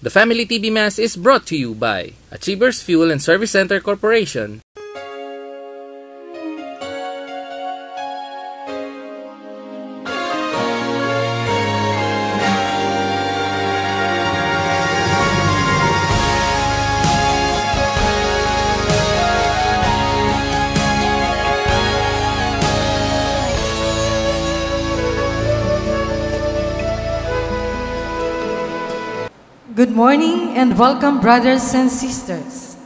The Family TV Mass is brought to you by Achievers Fuel and Service Center Corporation. Good morning and welcome, brothers and sisters.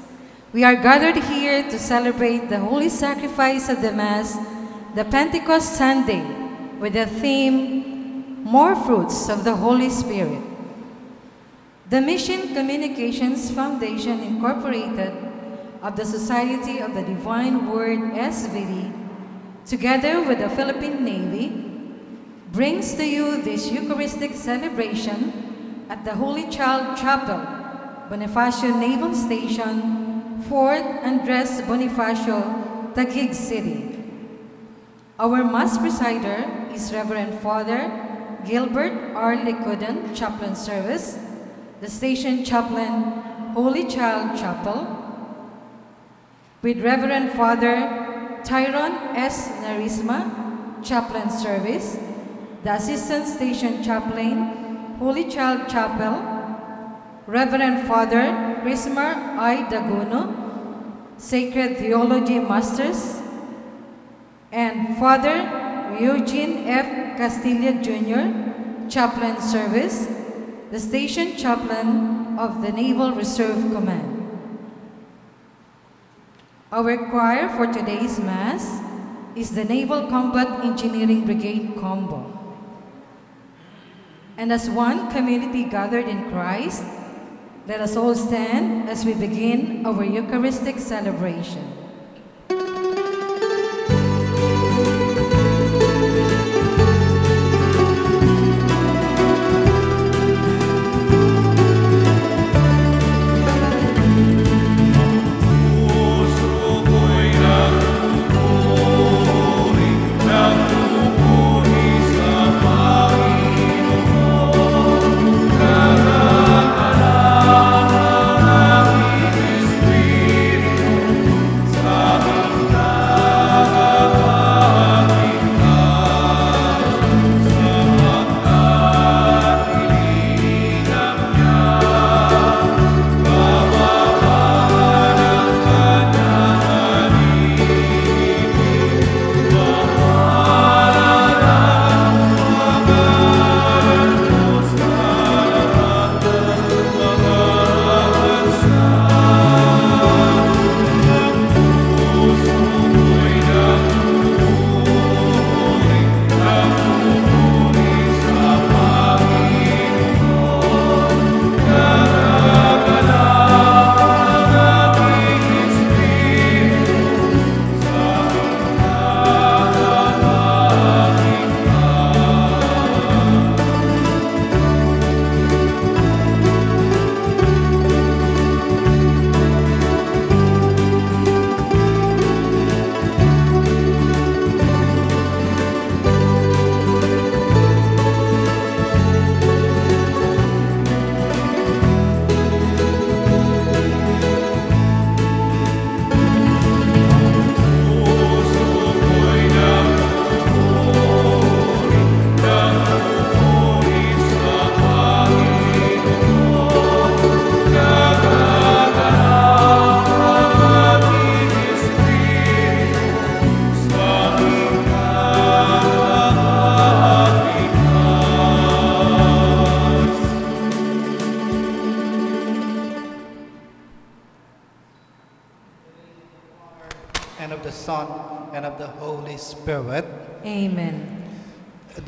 We are gathered here to celebrate the holy sacrifice of the Mass, the Pentecost Sunday, with the theme More Fruits of the Holy Spirit. The Mission Communications Foundation, Incorporated, of the Society of the Divine Word SVD, together with the Philippine Navy, brings to you this Eucharistic celebration at the Holy Child Chapel, Bonifacio Naval Station, Fort Andres Bonifacio, Taguig City. Our Mass presider is Reverend Father Gilbert R. Licudan, Chaplain Service, the Station Chaplain, Holy Child Chapel, with Reverend Father Tyron S. Narisma, Chaplain Service, the Assistant Station Chaplain, Holy Child Chapel, Reverend Father Rismar I. Daguno, Sacred Theology Masters, and Father Eugene F. Castilla Jr., Chaplain Service, the Station Chaplain of the Naval Reserve Command. Our choir for today's Mass is the Naval Combat Engineering Brigade Combo. And as one community gathered in Christ, let us all stand as we begin our Eucharistic celebration.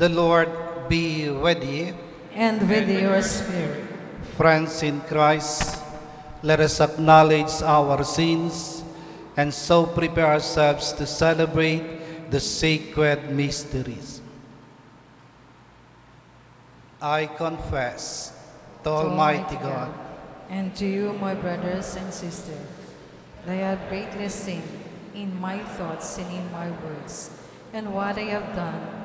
The Lord be with you. And with your spirit. Friends in Christ, let us acknowledge our sins and so prepare ourselves to celebrate the sacred mysteries. I confess to Almighty God And to you, my brothers and sisters, that I have greatly sinned in my thoughts and in my words, and what I have done,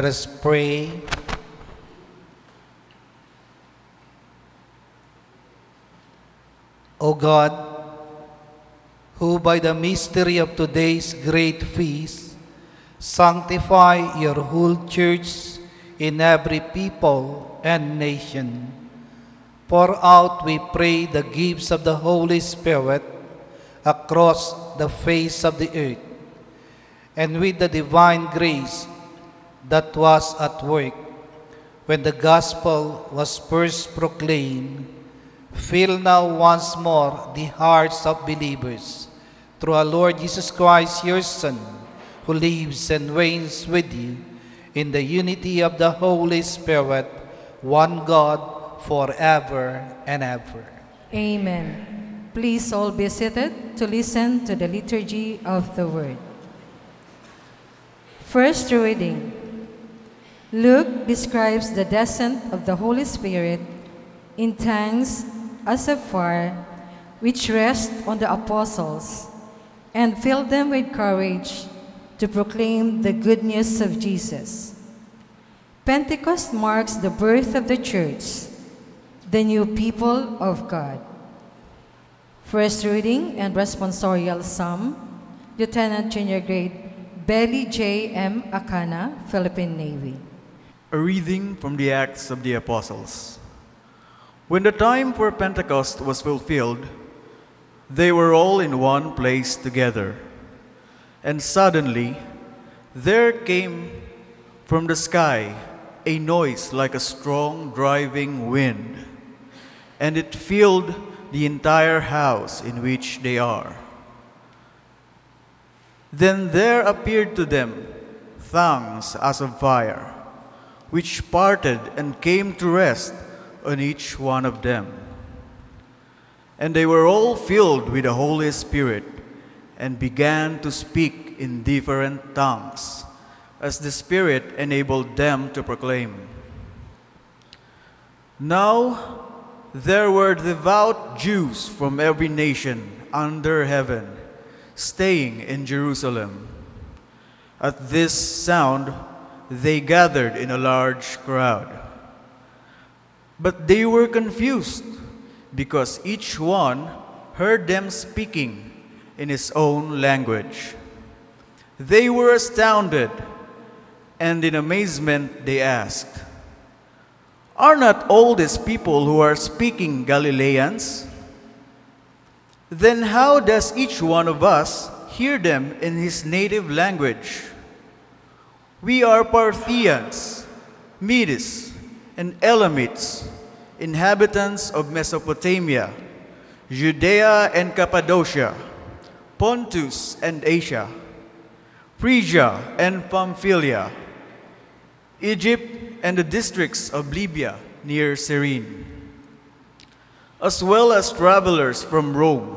Let us pray. O God, who by the mystery of today's great feast sanctify your whole church in every people and nation, pour out, we pray, the gifts of the Holy Spirit across the face of the earth, and with the divine grace that was at work when the gospel was first proclaimed, fill now once more the hearts of believers through our Lord Jesus Christ, your Son, who lives and reigns with you in the unity of the Holy Spirit, one God, forever and ever. Amen. Please all be seated to listen to the liturgy of the word. First reading. Luke describes the descent of the Holy Spirit in tongues as a fire which rest on the apostles and filled them with courage to proclaim the good news of Jesus. Pentecost marks the birth of the church, the new people of God. First reading and responsorial psalm, Lieutenant Junior Grade Belly J. M. Akana, Philippine Navy. A reading from the Acts of the Apostles. When the time for Pentecost was fulfilled, they were all in one place together. And suddenly, there came from the sky a noise like a strong driving wind, and it filled the entire house in which they are. Then there appeared to them tongues as of fire, which parted and came to rest on each one of them. And they were all filled with the Holy Spirit and began to speak in different tongues as the Spirit enabled them to proclaim. Now there were devout Jews from every nation under heaven staying in Jerusalem. At this sound, they gathered in a large crowd. But they were confused because each one heard them speaking in his own language. They were astounded, and in amazement they asked, Are not all these people who are speaking Galileans? Then how does each one of us hear them in his native language? We are Parthians, Medes, and Elamites, inhabitants of Mesopotamia, Judea and Cappadocia, Pontus and Asia, Phrygia and Pamphylia, Egypt and the districts of Libya near Cyrene, as well as travelers from Rome,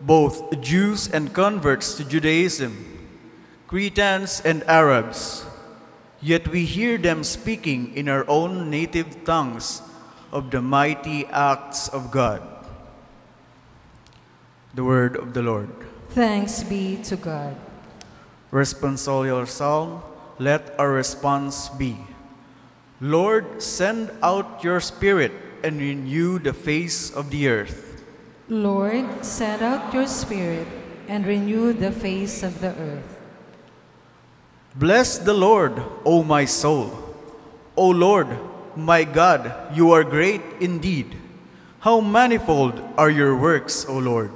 both Jews and converts to Judaism, Cretans and Arabs. Yet we hear them speaking in our own native tongues of the mighty acts of God. The word of the Lord. Thanks be to God. Responsorial Psalm, let our response be Lord, send out your Spirit and renew the face of the earth. Lord, send out your Spirit and renew the face of the earth. Bless the Lord, O my soul. O Lord, my God, you are great indeed. How manifold are your works, O Lord.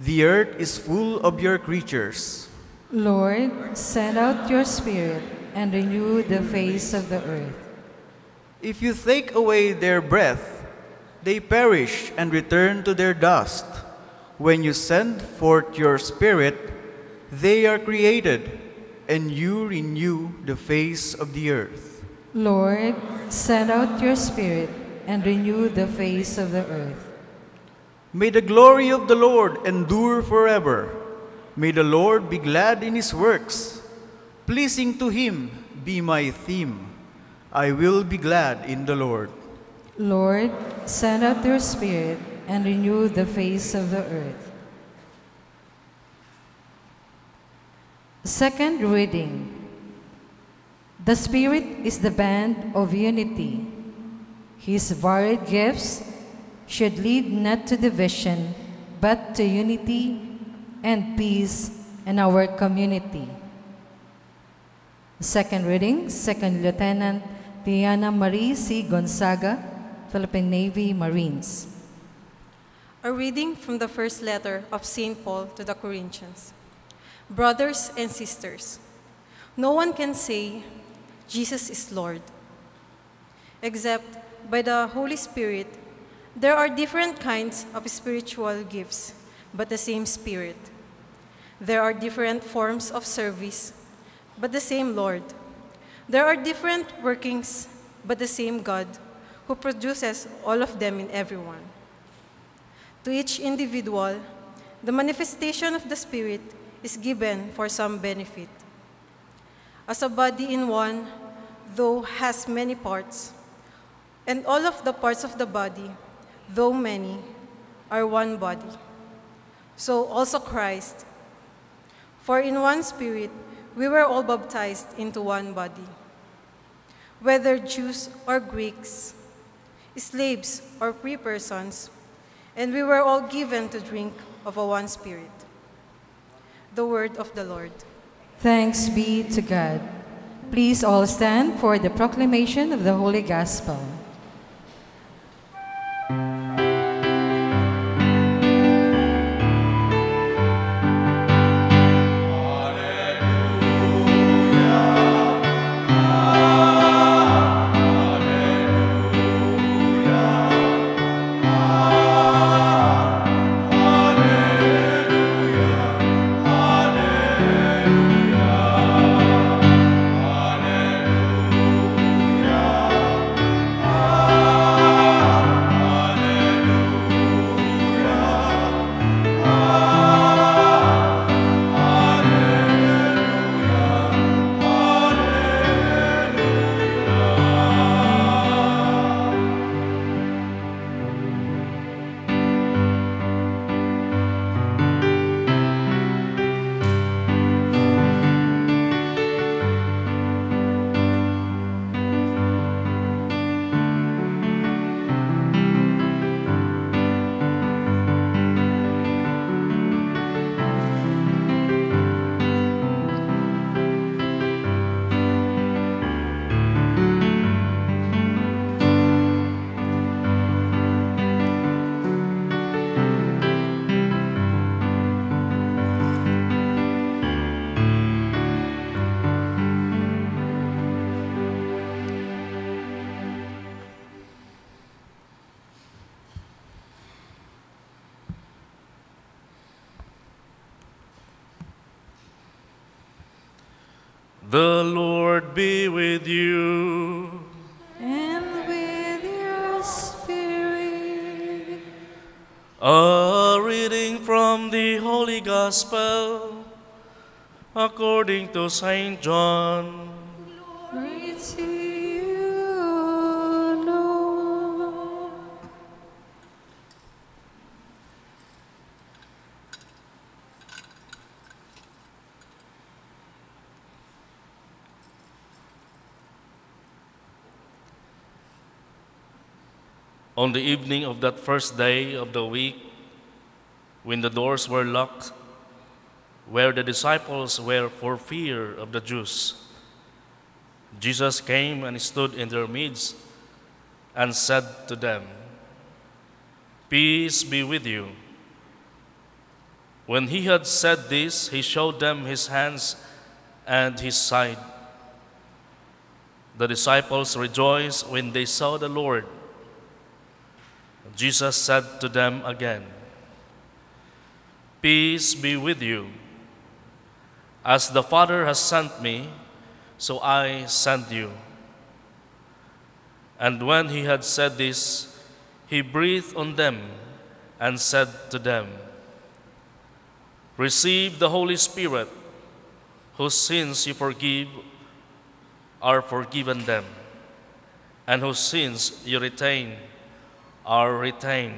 The earth is full of your creatures. Lord, send out your Spirit and renew the face of the earth. If you take away their breath, they perish and return to their dust. When you send forth your Spirit, they are created, and you renew the face of the earth. Lord, send out your Spirit and renew the face of the earth. May the glory of the Lord endure forever. May the Lord be glad in his works. Pleasing to him be my theme. I will be glad in the Lord. Lord, send out your Spirit and renew the face of the earth. Second reading. The Spirit is the band of unity. His varied gifts should lead not to division, but to unity and peace in our community. Second reading, Second Lieutenant Diana Marie C. Gonzaga, Philippine Navy Marines. A reading from the first letter of St. Paul to the Corinthians. Brothers and sisters, no one can say Jesus is Lord except by the Holy Spirit. There are different kinds of spiritual gifts, but the same Spirit. There are different forms of service, but the same Lord. There are different workings, but the same God who produces all of them in everyone. To each individual, the manifestation of the Spirit is given for some benefit. As a body in one, though has many parts, and all of the parts of the body, though many, are one body. So also Christ. For in one Spirit we were all baptized into one body, whether Jews or Greeks, slaves or free persons, and we were all given to drink of a one Spirit. The word of the Lord. Thanks be to God. Please all stand for the proclamation of the Holy Gospel. The Lord be with you. And with your spirit. A reading from the Holy Gospel according to Saint John. On the evening of that first day of the week, when the doors were locked, where the disciples were for fear of the Jews, Jesus came and stood in their midst and said to them, Peace be with you. When he had said this, he showed them his hands and his side. The disciples rejoiced when they saw the Lord. Jesus said to them again, Peace be with you. As the Father has sent me, so I send you. And when he had said this, he breathed on them and said to them, Receive the Holy Spirit, whose sins you forgive are forgiven them, and whose sins you retain are retained.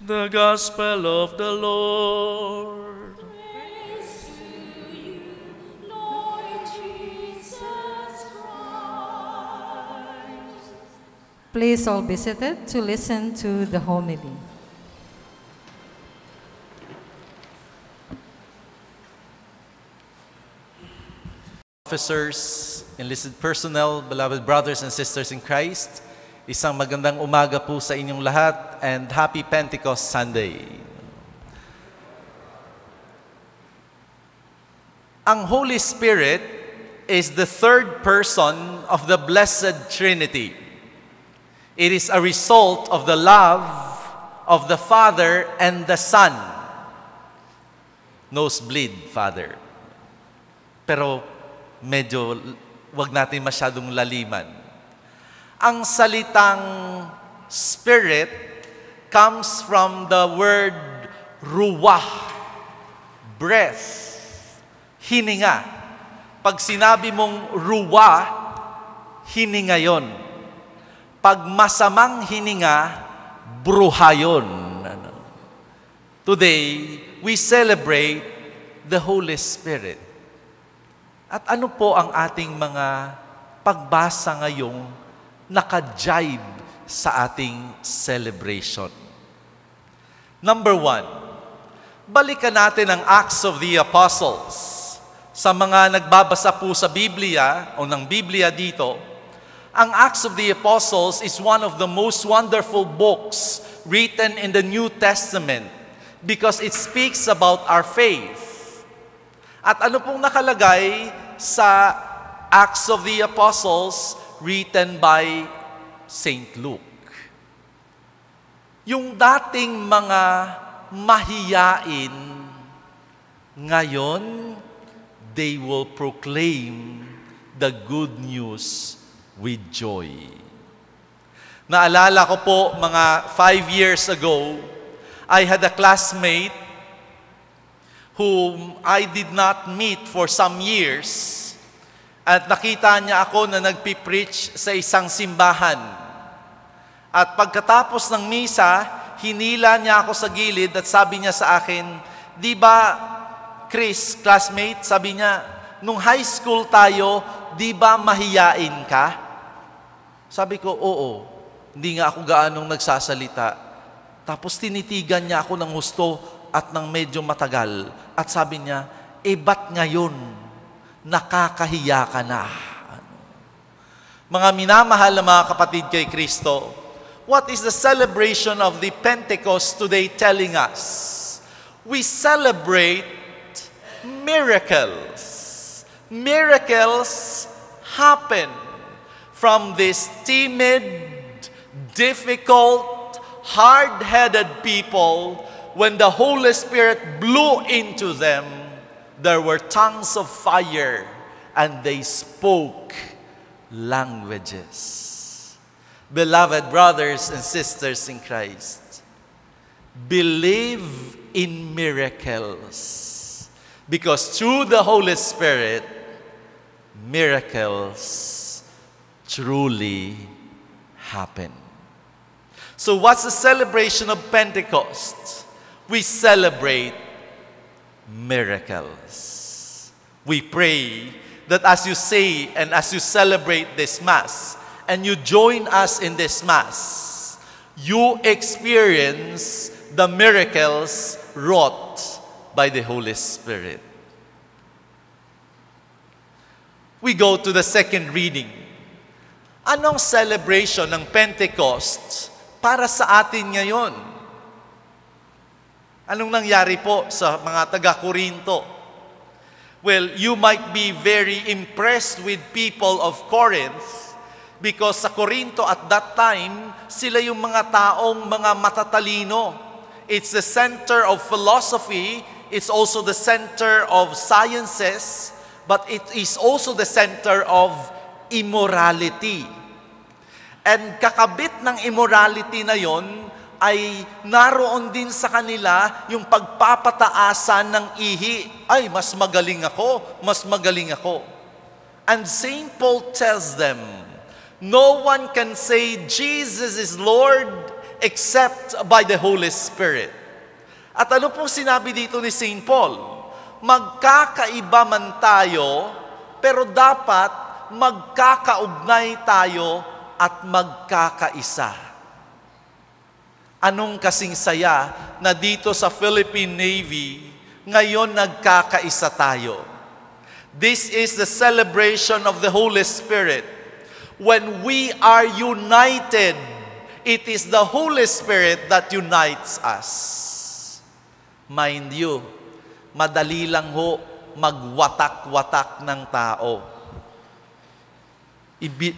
The Gospel of the Lord. Praise to you, Lord Jesus Christ. Please all be seated to listen to the homily. Officers, enlisted personnel, beloved brothers and sisters in Christ, isang magandang umaga po sa inyong lahat and happy Pentecost Sunday. Ang Holy Spirit is the third person of the Blessed Trinity. It is a result of the love of the Father and the Son. Nosebleed, Father. Pero medyo wag natin masyadong laliman. Ang salitang spirit comes from the word ruwah, breath, hininga. Pag sinabi mong ruwa, hininga yon. Pag masamang hininga, bruha yun. Ano? Today, we celebrate the Holy Spirit. At ano po ang ating mga pagbasa ngayong nakajibe sa ating celebration? Number one, balikan natin ang Acts of the Apostles. Sa mga nagbabasa po sa Biblia o ng Biblia dito, ang Acts of the Apostles is one of the most wonderful books written in the New Testament because it speaks about our faith. At ano pong nakalagay sa Acts of the Apostles written by St. Luke? Yung dating mga mahiyain, ngayon, they will proclaim the good news with joy. Naalala ko po mga five years ago, I had a classmate whom I did not meet for some years. At nakita niya ako na nagpipreach sa isang simbahan. At pagkatapos ng misa, hinila niya ako sa gilid at sabi niya sa akin, Di ba, Chris, classmate, sabi niya, nung high school tayo, di ba mahiyain ka? Sabi ko, oo. Hindi nga ako gaanong nagsasalita. Tapos tinitigan niya ako ng husto at ng medyo matagal. At sabi niya, eh ba't ngayon nakakahiya ka na? Ano? Mga minamahal na mga kapatid kay Kristo, what is the celebration of the Pentecost today telling us? We celebrate miracles. Miracles happen from these timid, difficult, hard-headed people when the Holy Spirit blew into them, there were tongues of fire and they spoke languages. Beloved brothers and sisters in Christ, believe in miracles because through the Holy Spirit, miracles truly happen. So, what's the celebration of Pentecost? We celebrate miracles. We pray that as you say and as you celebrate this Mass, and you join us in this Mass, you experience the miracles wrought by the Holy Spirit. We go to the second reading. Anong celebration ng Pentecost para sa atin ngayon? Anong nangyari po sa mga taga-Korinto? Well, you might be very impressed with people of Corinth because sa Korinto at that time, sila yung mga taong mga matatalino. It's the center of philosophy, it's also the center of sciences, but it is also the center of immorality. And kakabit ng immorality na yon ay naroon din sa kanila yung pagpapataasan ng ihi. Ay, mas magaling ako, mas magaling ako. And St. Paul tells them, no one can say Jesus is Lord except by the Holy Spirit. At ano pong sinabi dito ni St. Paul? Magkakaiba man tayo, pero dapat magkakaugnay tayo at magkakaisa. Anong kasing saya na dito sa Philippine Navy, ngayon nagkakaisa tayo. This is the celebration of the Holy Spirit. When we are united, it is the Holy Spirit that unites us. Mind you, madali lang ho magwatak-watak ng tao.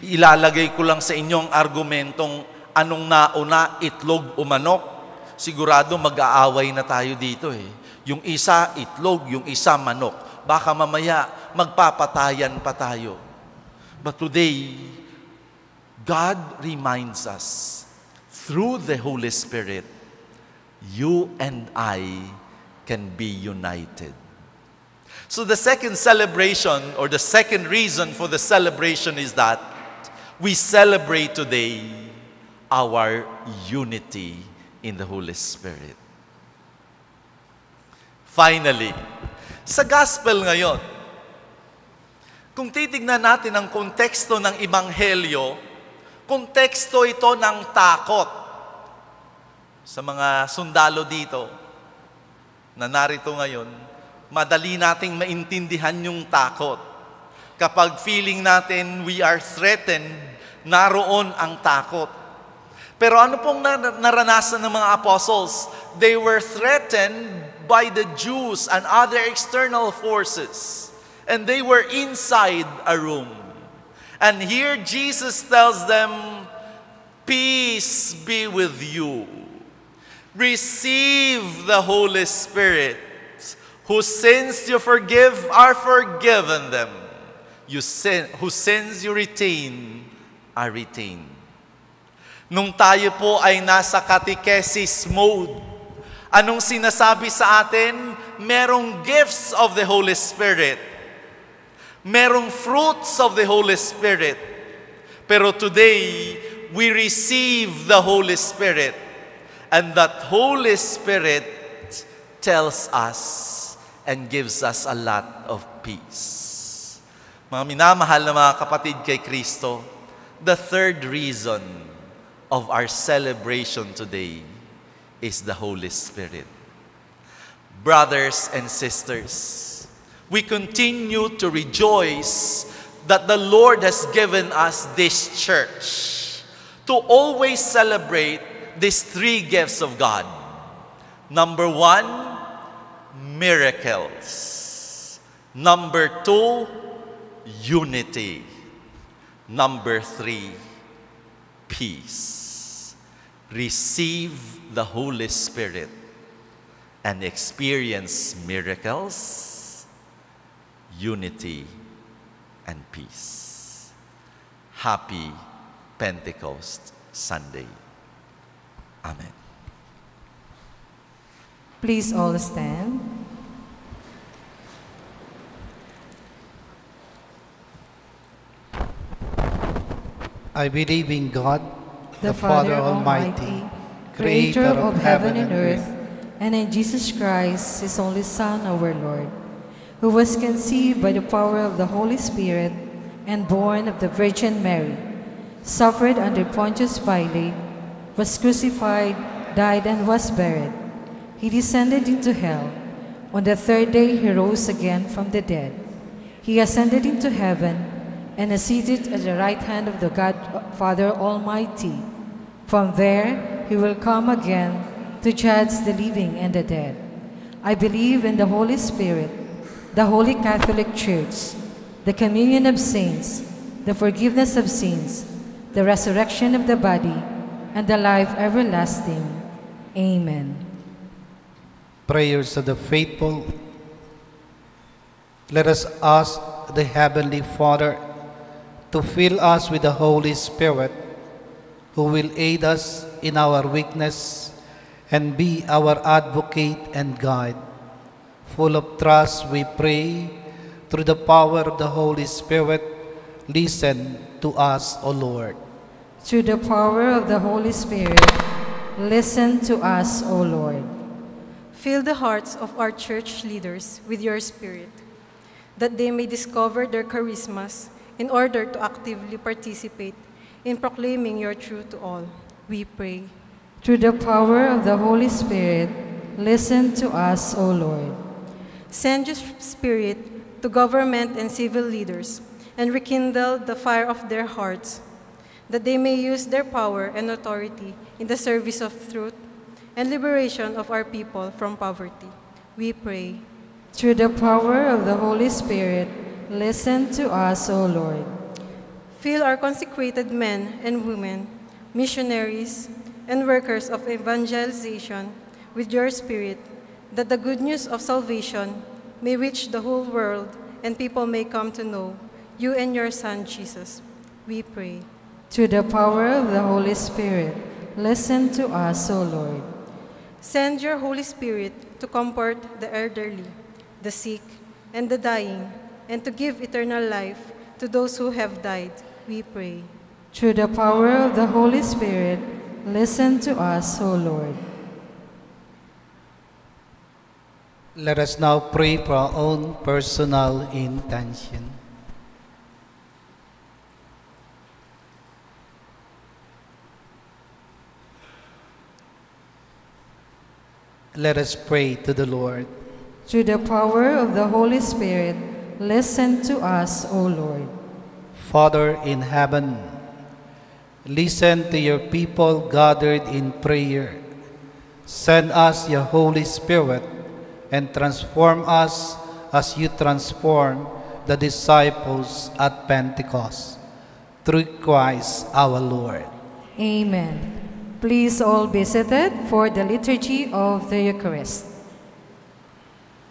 Ilalagay ko lang sa inyong argumentong anong nauna, itlog o manok. Sigurado mag-aaway na tayo dito eh. Yung isa itlog, yung isa manok. Baka mamaya magpapatayan pa tayo. But today, God reminds us through the Holy Spirit, you and I can be united. So the second celebration, or the second reason for the celebration, is that we celebrate today our unity in the Holy Spirit. Finally, sa gospel ngayon, kung titignan natin ang konteksto ng Ibanghelyo, konteksto ito ng takot sa mga sundalo dito na narito ngayon, madali nating maintindihan yung takot. Kapag feeling natin we are threatened, naroon ang takot. Pero ano pong nar- naranasan ng mga apostles? They were threatened by the Jews and other external forces. And they were inside a room. And here Jesus tells them, Peace be with you. Receive the Holy Spirit. Whose sins you forgive are forgiven them. You sin, whose sins you retain are retained. Nung tayo po ay nasa catechesis mode, anong sinasabi sa atin? Merong gifts of the Holy Spirit. Merong fruits of the Holy Spirit. Pero today, we receive the Holy Spirit. And that Holy Spirit tells us and gives us a lot of peace. Mga minamahal na mga kapatid kay Kristo, the third reason of our celebration today is the Holy Spirit. Brothers and sisters, we continue to rejoice that the Lord has given us this church to always celebrate these three gifts of God. Number one, miracles. Number two, unity. Number three, peace. Receive the Holy Spirit and experience miracles, unity, and peace. Happy Pentecost Sunday. Amen. Please all stand. I believe in God, the Father Almighty, creator of heaven and earth, and in Jesus Christ, his only Son, our Lord, who was conceived by the power of the Holy Spirit and born of the Virgin Mary, suffered under Pontius Pilate, was crucified, died, and was buried. He descended into hell. On the third day, he rose again from the dead. He ascended into heaven and is seated at the right hand of the God Father Almighty. From there, he will come again to judge the living and the dead. I believe in the Holy Spirit, the Holy Catholic Church, the communion of saints, the forgiveness of sins, the resurrection of the body, and the life everlasting. Amen. Prayers of the faithful. Let us ask the Heavenly Father to fill us with the Holy Spirit, who will aid us in our weakness and be our advocate and guide. Full of trust, we pray, through the power of the Holy Spirit, listen to us, O Lord. Through the power of the Holy Spirit, listen to us, O Lord. Fill the hearts of our church leaders with your spirit, that they may discover their charismas in order to actively participate in proclaiming your truth to all. We pray. Through the power of the Holy Spirit, listen to us, O Lord. Send your Spirit to government and civil leaders and rekindle the fire of their hearts, that they may use their power and authority in the service of truth and liberation of our people from poverty. We pray. Through the power of the Holy Spirit, listen to us, O Lord. Fill our consecrated men and women, missionaries, and workers of evangelization with your Spirit, that the good news of salvation may reach the whole world and people may come to know you and your Son, Jesus. We pray. Through the power of the Holy Spirit, listen to us, O Lord. Send your Holy Spirit to comfort the elderly, the sick, and the dying, and to give eternal life to those who have died. We pray. Through the power of the Holy Spirit, listen to us, O Lord. Let us now pray for our own personal intention. Let us pray to the Lord. Through the power of the Holy Spirit, listen to us, O Lord. Father in heaven, listen to your people gathered in prayer. Send us your Holy Spirit and transform us as you transform the disciples at Pentecost. Through Christ our Lord. Amen. Please all be seated for the liturgy of the Eucharist.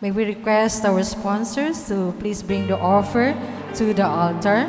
May we request our sponsors to please bring the offer to the altar.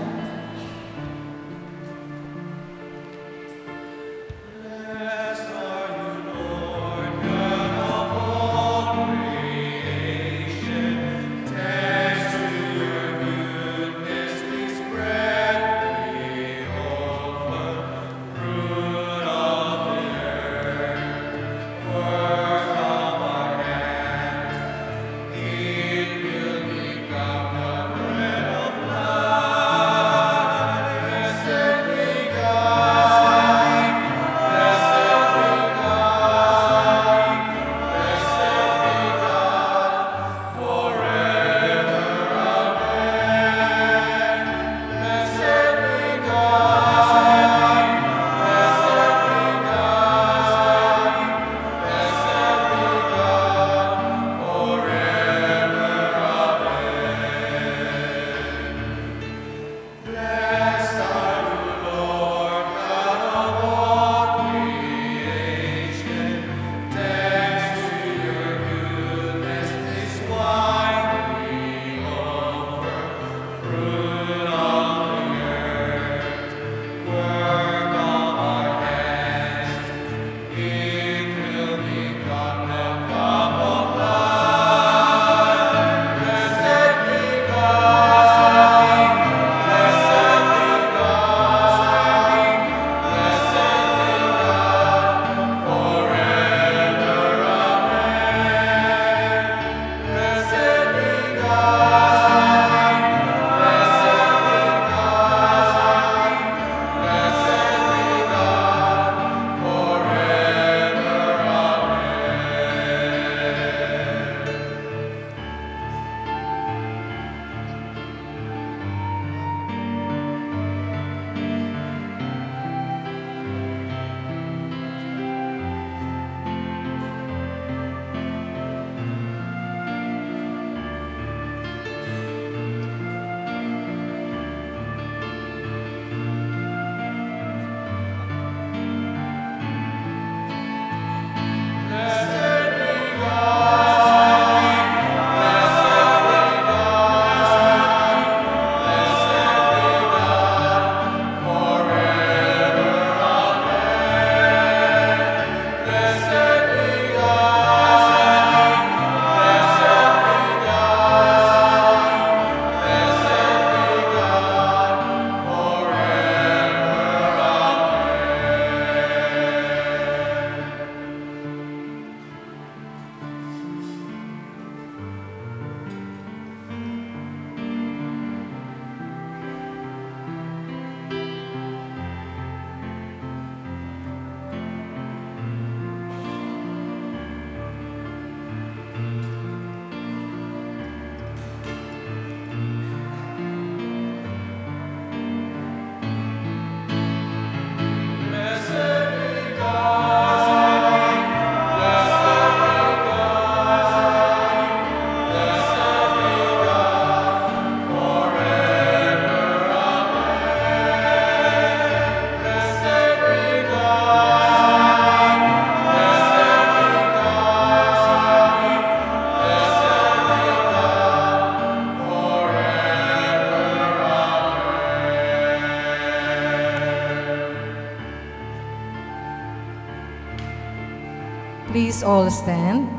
Please all stand.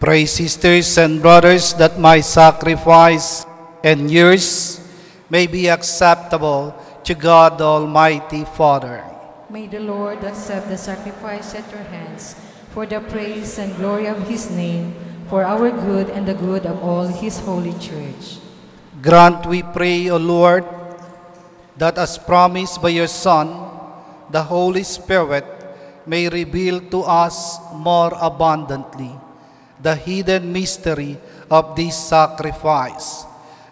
Pray, sisters and brothers, that my sacrifice and yours may be acceptable to God the Almighty Father. May the Lord accept the sacrifice at your hands for the praise and glory of his name, for our good and the good of all his holy church. Grant, we pray, O Lord, that as promised by your Son, the Holy Spirit may reveal to us more abundantly the hidden mystery of this sacrifice.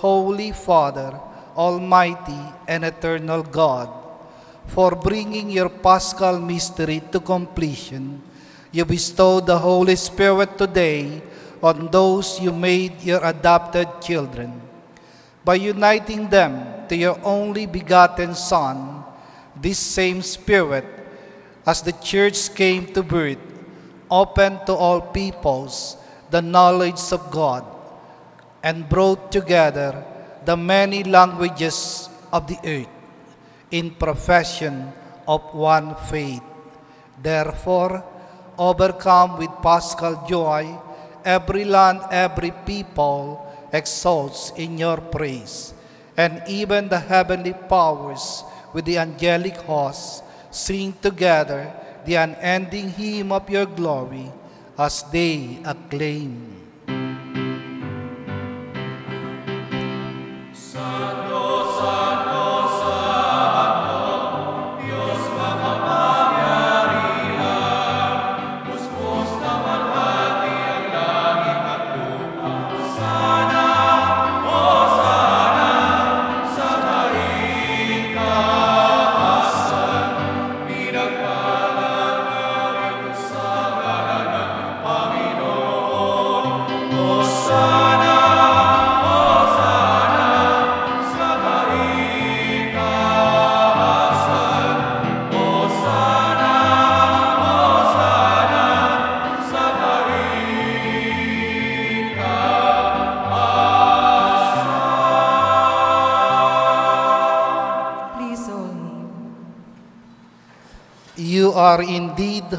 Holy Father, Almighty and eternal God, for bringing your paschal mystery to completion. You bestowed the Holy Spirit today on those you made your adopted children. By uniting them to your only begotten Son, this same Spirit, as the church came to birth, opened to all peoples the knowledge of God, and brought together the many languages of the earth in profession of one faith. Therefore, overcome with paschal joy, every land, every people exalts in your praise, and even the heavenly powers with the angelic hosts sing together the unending hymn of your glory as they acclaim.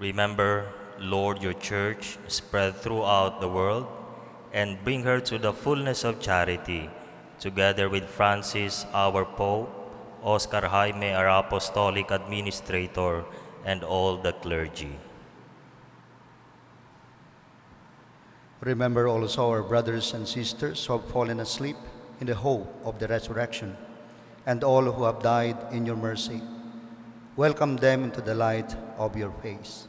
Remember, Lord, your church spread throughout the world and bring her to the fullness of charity, together with Francis, our Pope, Oscar Jaime, our Apostolic Administrator, and all the clergy. Remember also our brothers and sisters who have fallen asleep in the hope of the resurrection, and all who have died in your mercy. Welcome them into the light of your face.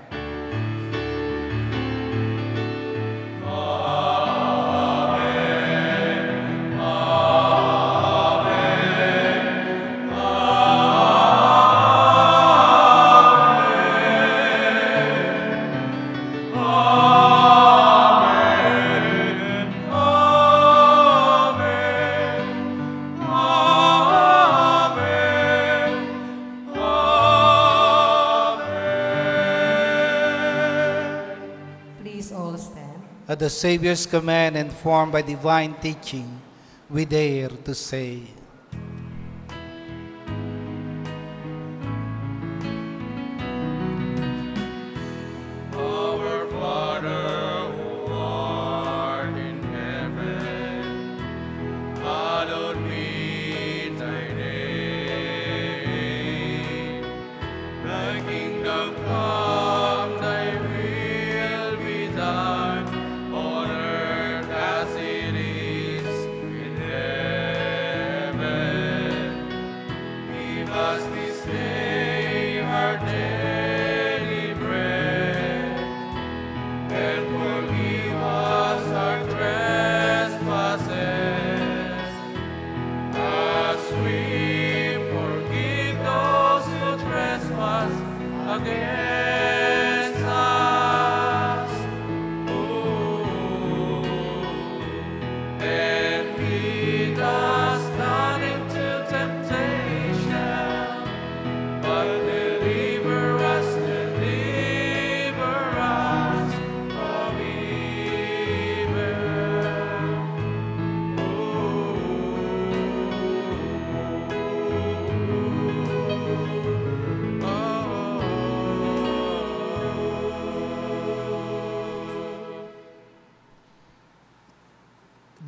Savior's command and formed by divine teaching, we dare to say,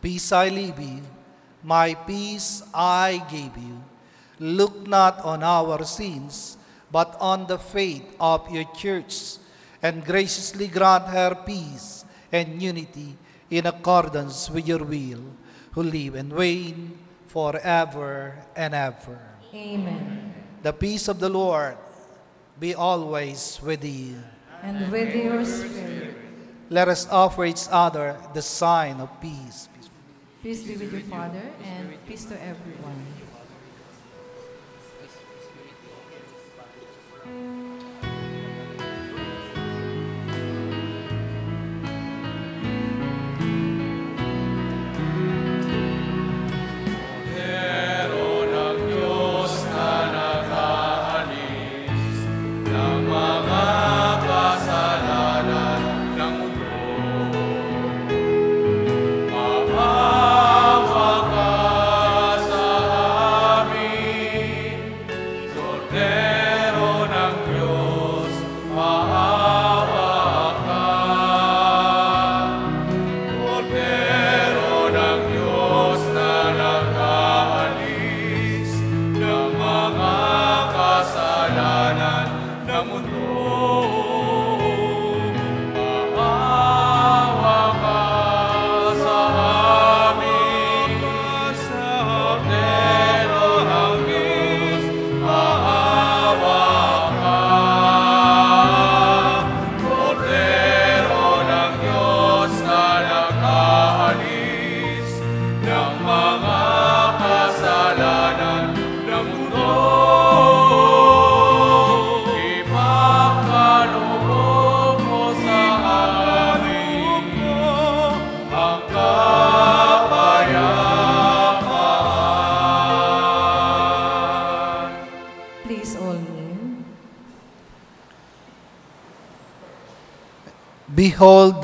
Peace I leave you, my peace I give you. Look not on our sins, but on the faith of your church, and graciously grant her peace and unity in accordance with your will, who live and reign forever and ever. Amen. The peace of the Lord be always with you. And with your spirit, Let us offer each other the sign of peace. Peace be with your Father, and peace to everyone.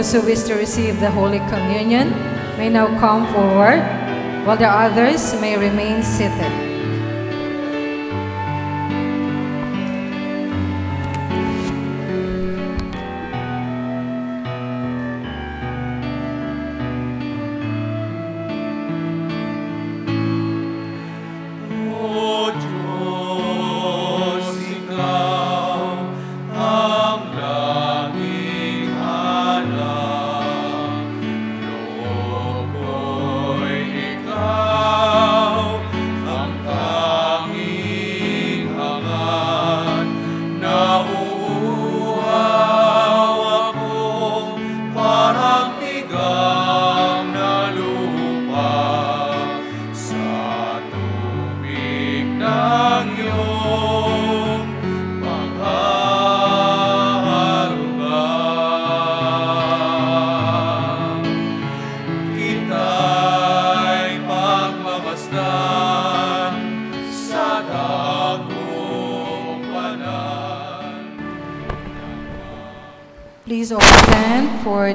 Those who wish to receive the Holy Communion may now come forward, while the others may remain seated.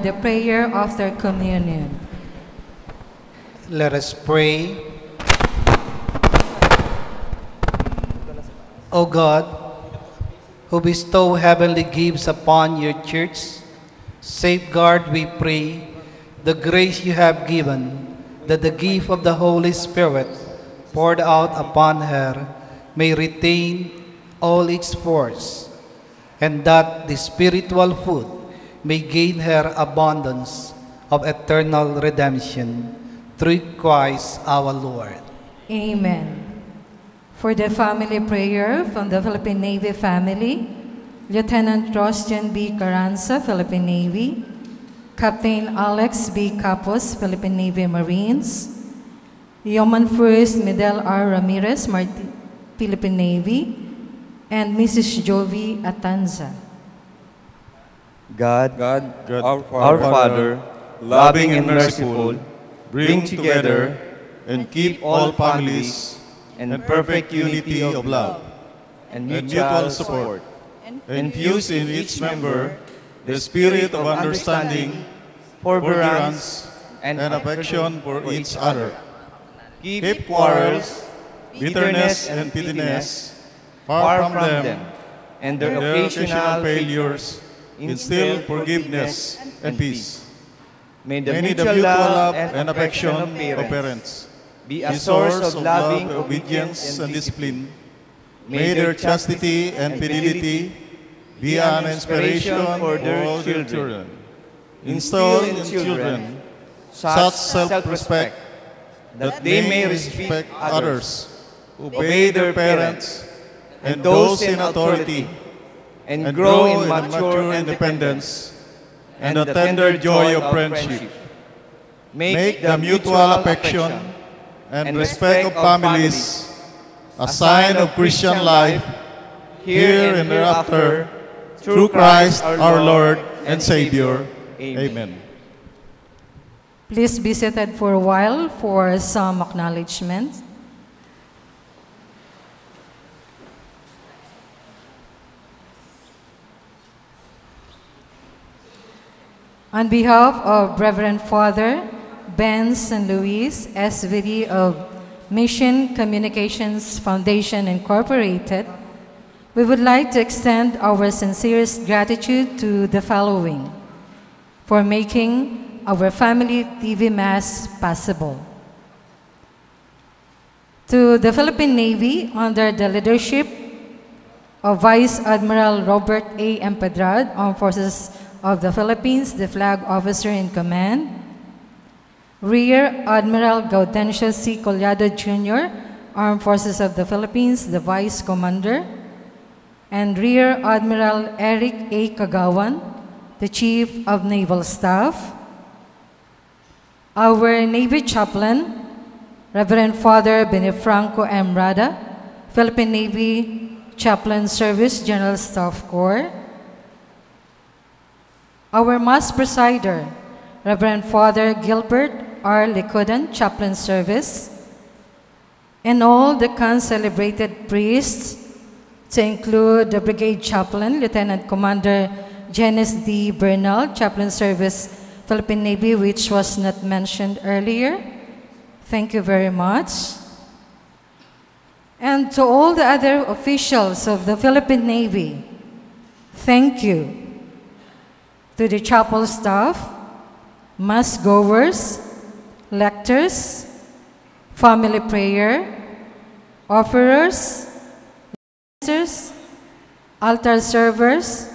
The prayer after communion. Let us pray. O God, who bestow heavenly gifts upon your church, safeguard, we pray, the grace you have given, that the gift of the Holy Spirit poured out upon her may retain all its force, and that the spiritual food may gain her abundance of eternal redemption through Christ our Lord. Amen. For the family prayer from the Philippine Navy family, Lieutenant Rostian B. Carranza, Philippine Navy, Captain Alex B. Capos, Philippine Navy Marines, Yeoman First Medel R. Ramirez, Marti- Philippine Navy, and Mrs. Jovi Atanza. God, God, our, our Father, loving and merciful, bring together and keep all families in perfect unity of love. and and mutual mutual support. Infuse in each member the spirit of understanding, forbearance, and affection for each other. Keep quarrels, bitterness, and pettiness far from them, and their their occasional occasional failures instill forgiveness and peace. May the May the mutual mutual love love and affection of parents be a source of loving obedience and discipline. May May their chastity and fidelity be an inspiration for all their children. Install in children such self-respect that they may respect others, obey their parents, and those in authority, and grow in mature independence and the tender joy of friendship. Make the mutual affection and respect of families a sign of Christian life here and thereafter through Christ our Lord and Savior. Amen. Please be seated for a while for some acknowledgement. On behalf of Reverend Father Ben St. Louis, SVD of Mission Communications Foundation Incorporated, we would like to extend our sincerest gratitude to the following for making our family TV Mass possible. To the Philippine Navy, under the leadership of Vice Admiral Robert A. Empedrad, Armed Forces of the Philippines, the Flag Officer in Command, Rear Admiral Gaudencio C. Collado Jr., Armed Forces of the Philippines, the Vice Commander, and Rear Admiral Eric A. Kagaoan, the Chief of Naval Staff, our Navy Chaplain, Reverend Father Benefranco M. Rada, Philippine Navy Chaplain Service General Staff Corps, our Mass Presider, Reverend Father Gilbert R. Likodan, Chaplain Service, and all the concelebrated priests, to include the Brigade Chaplain, Lieutenant Commander Janice D. Bernal, Chaplain Service, Philippine Navy, which was not mentioned earlier. Thank you very much. And to all the other officials of the Philippine Navy, thank you. To the chapel staff, mass goers, lectors, family prayer, offerers, ministers, altar servers,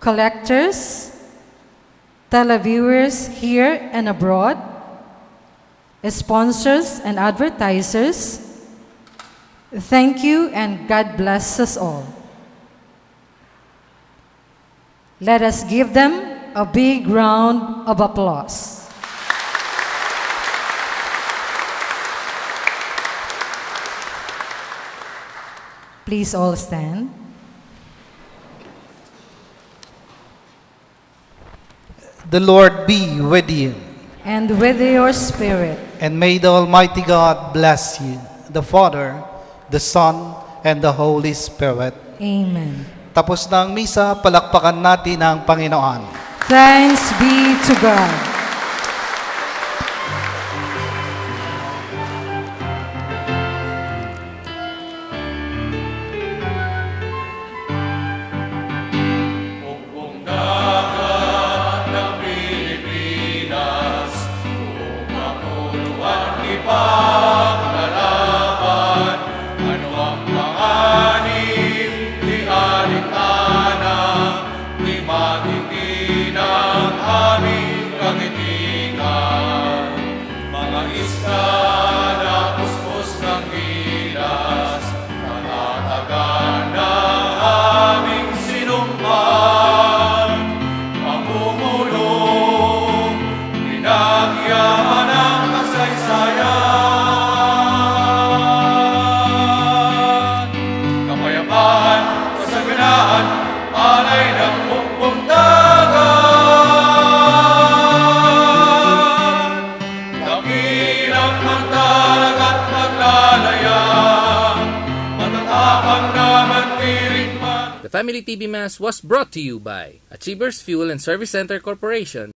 collectors, televiewers here and abroad, sponsors and advertisers, thank you and God bless us all. Let us give them a big round of applause. Please all stand. The Lord be with you. And with your spirit. And may the Almighty God bless you, the Father, the Son, and the Holy Spirit. Amen. Tapos na ang misa, palakpakan natin ang Panginoon. Thanks be to God. TV Mass was brought to you by Achievers Fuel and Service Center Corporation